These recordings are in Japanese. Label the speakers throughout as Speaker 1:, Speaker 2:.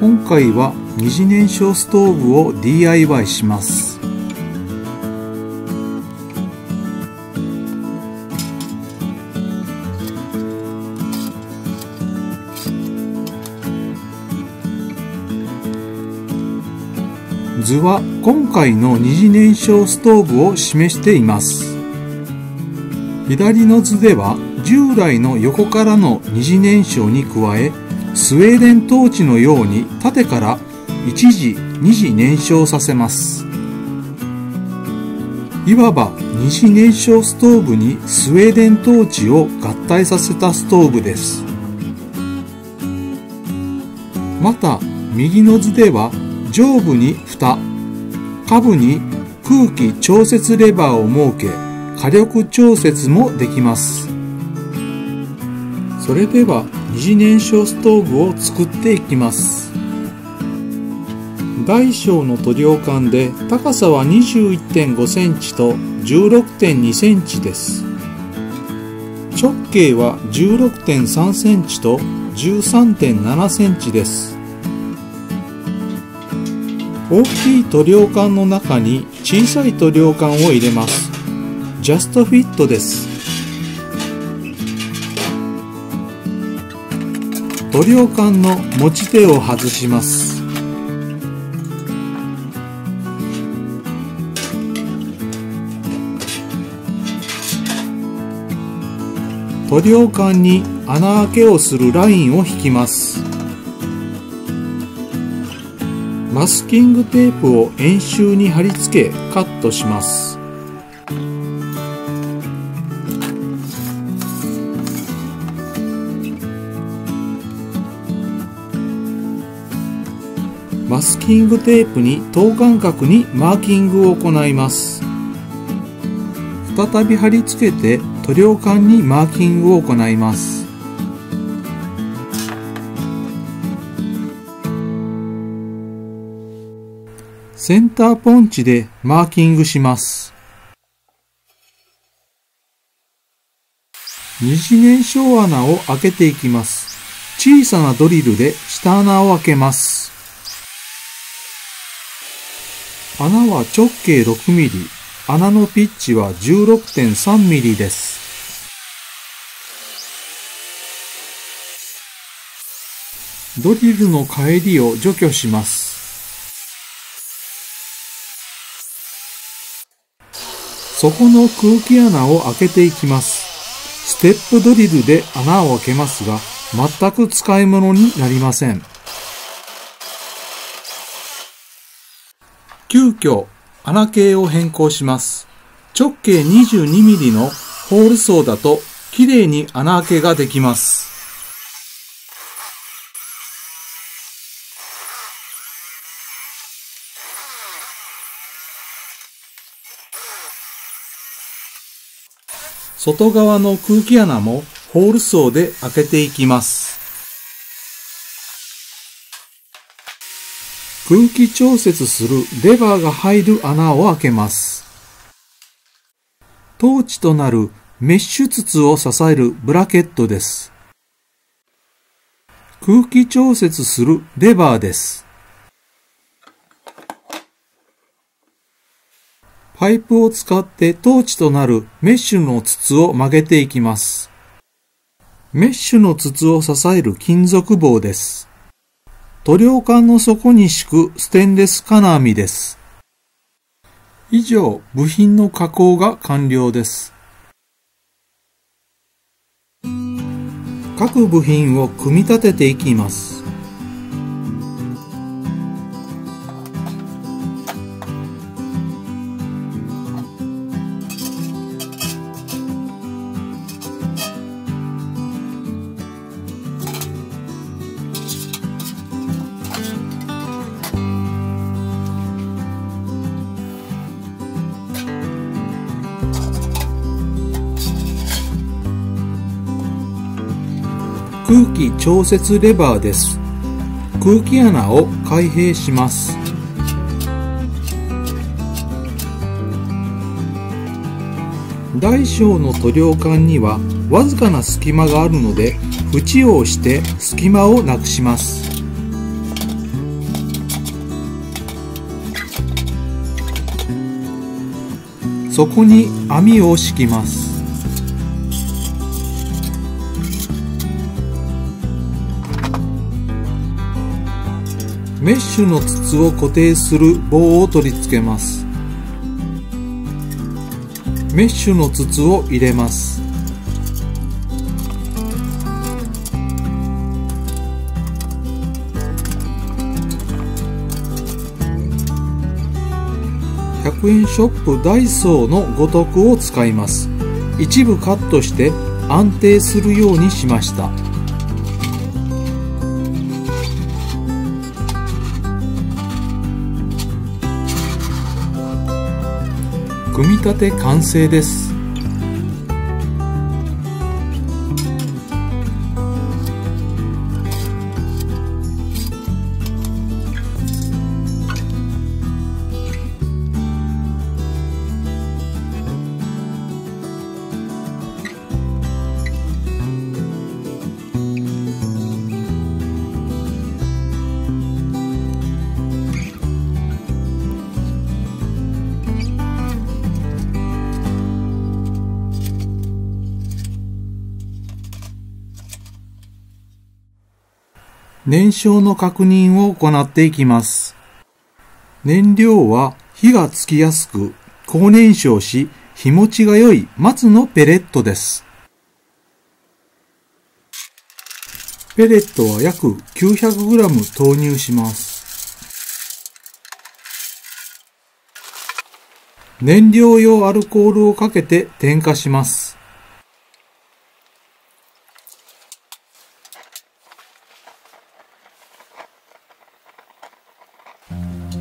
Speaker 1: 今回は二次燃焼ストーブを DIY します図は今回の二次燃焼ストーブを示しています。左の図では従来の横からの二次燃焼に加えスウェーデントーチのように縦から一次二次燃焼させます。いわば二次燃焼ストーブにスウェーデントーチを合体させたストーブです。また右の図では上部に蓋下部に空気調節レバーを設け火力調節もできます。それでは二次燃焼ストーブを作っていきます。大小の塗料管で高さは21.5センチと16.2センチです。直径は16.3センチと13.7センチです。大きい塗料管の中に小さい塗料管を入れます。ジャストフィットです。塗料管の持ち手を外します。塗料管に穴あけをするラインを引きます。マスキングテープを円周に貼り付けカットします。スキングテープに等間隔にマーキングを行います。再び貼り付けて塗料管にマーキングを行います。センターポンチでマーキングします。二次燃焼穴を開けていきます。小さなドリルで下穴を開けます。穴は直径6ミリ穴のピッチは16.3ミリですドリルの帰りを除去します底の空気穴を開けていきます。ステップドリルで穴を開けますが、全く使い物になりません。穴形を変更します。直径 22mm のホールソーだと、綺麗に穴開けができます。外側の空気穴もホールソーで開けていきます。空気調節するレバーが入る穴を開けます。トーチとなるメッシュ筒を支えるブラケットです。空気調節するレバーです。パイプを使ってトーチとなるメッシュの筒を曲げていきます。メッシュの筒を支える金属棒です。塗料管の底に敷くステンレス金網です。以上、部品の加工が完了です。各部品を組み立てていきます。空気調節レバーです。空気穴を開閉します。大小の塗料管にはわずかな隙間があるので縁を押して隙間をなくします。そこに網を敷きます。メッシュの筒を固定する棒を取り付けます。メッシュの筒を入れます。100円ショップダイソーのごとくを使います。一部カットして安定するようにしました。組み立て完成です。燃焼の確認を行っていきます。燃料は火がつきやすく、高燃焼し、日持ちが良い松のペレットです。ペレットは約 900g 投入します。燃料用アルコールをかけて点火します。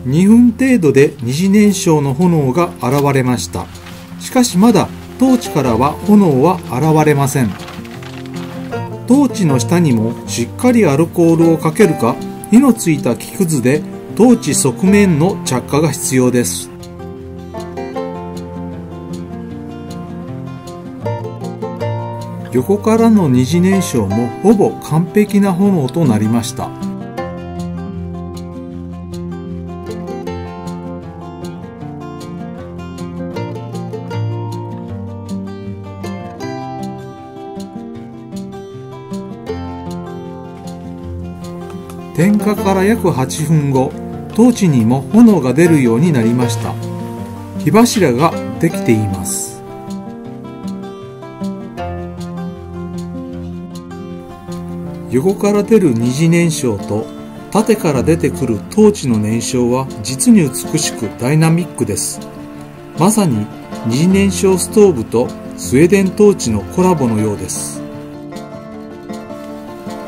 Speaker 1: 2分程度で二次燃焼の炎が現れました。しかしまだトーチからは炎は現れません。トーチの下にもしっかりアルコールをかけるか火のついた木くずでトーチ側面の着火が必要です。横からの二次燃焼もほぼ完璧な炎となりました。点火から約8分後トーチにも炎が出るようになりました。火柱ができています。横から出る二次燃焼と縦から出てくるトーチの燃焼は実に美しくダイナミックです。まさに二次燃焼ストーブとスウェーデントーチのコラボのようです。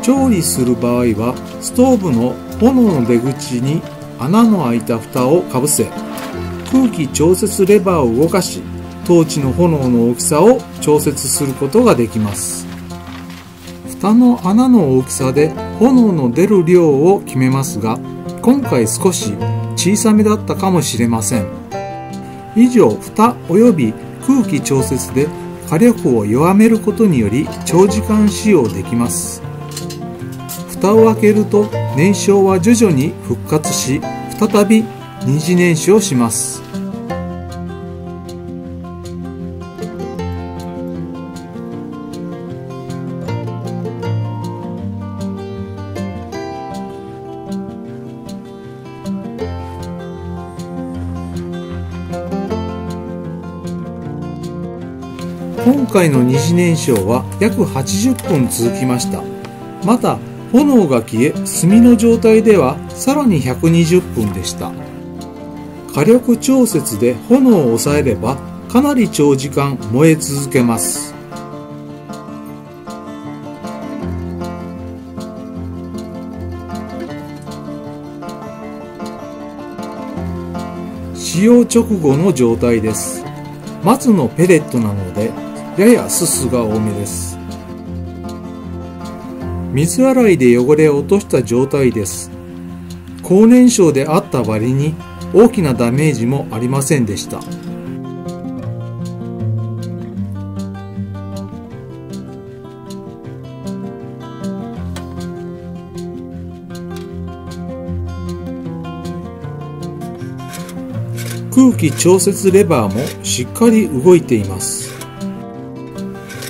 Speaker 1: 調理する場合はストーブの炎の出口に穴の開いた蓋をかぶせ空気調節レバーを動かしトーチの炎の大きさを調節することができます。蓋の穴の大きさで炎の出る量を決めますが今回少し小さめだったかもしれません。以上蓋及び空気調節で火力を弱めることにより長時間使用できます。蓋を開けると燃焼は徐々に復活し再び二次燃焼します。今回の二次燃焼は約80分続きました。また炎が消え炭の状態ではさらに120分でした。火力調節で炎を抑えればかなり長時間燃え続けます。使用直後の状態です。松のペレットなのでややすすが多めです。水洗いで汚れを落とした状態です。高燃焼であった割に大きなダメージもありませんでした。空気調節レバーもしっかり動いています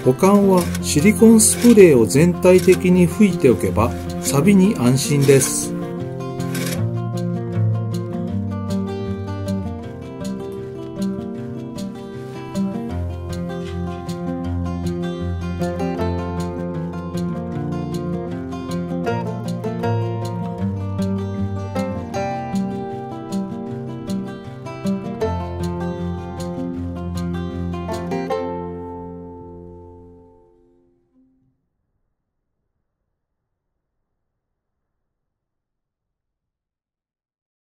Speaker 1: 保管はシリコンスプレーを全体的に吹いておけばサビに安心です。